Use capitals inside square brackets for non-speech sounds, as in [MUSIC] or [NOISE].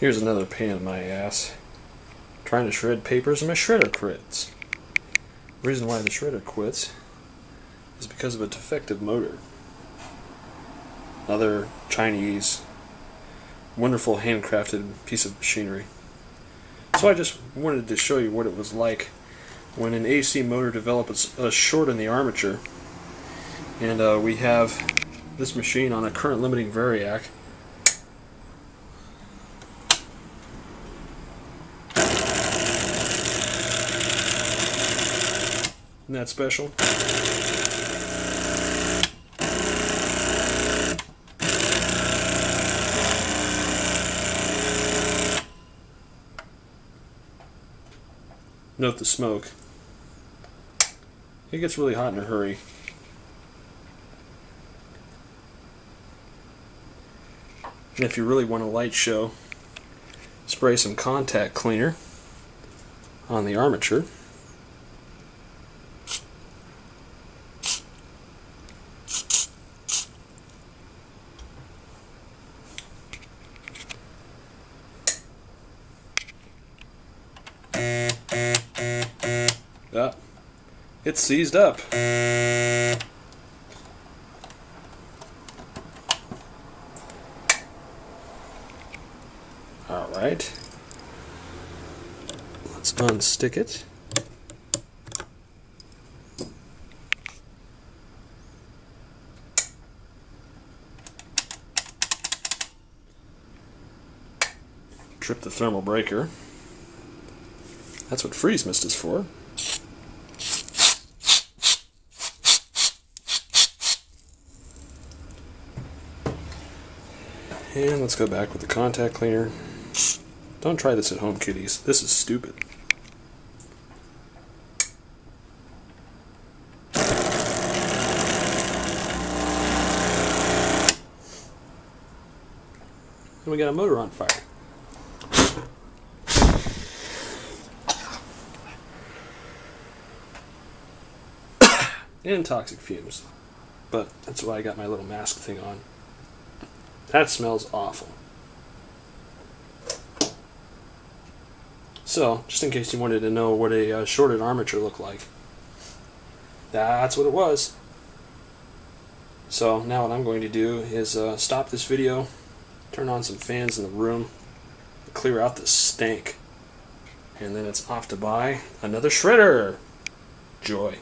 Here's another pain in my ass. Trying to shred papers and my shredder quits. The reason why the shredder quits is because of a defective motor. Another Chinese, wonderful handcrafted piece of machinery. So I just wanted to show you what it was like when an AC motor develops a short in the armature. And uh, we have this machine on a current limiting variac Isn't that special? Note the smoke. It gets really hot in a hurry. And if you really want a light show, spray some contact cleaner on the armature. It's seized up. Alright. Let's unstick it. Trip the thermal breaker. That's what freeze mist is for. And let's go back with the contact cleaner. Don't try this at home, kiddies. This is stupid. And we got a motor on fire. [COUGHS] and toxic fumes. But that's why I got my little mask thing on. That smells awful. So, just in case you wanted to know what a uh, shorted armature looked like, that's what it was. So, now what I'm going to do is uh, stop this video, turn on some fans in the room, clear out the stank, and then it's off to buy another shredder. Joy.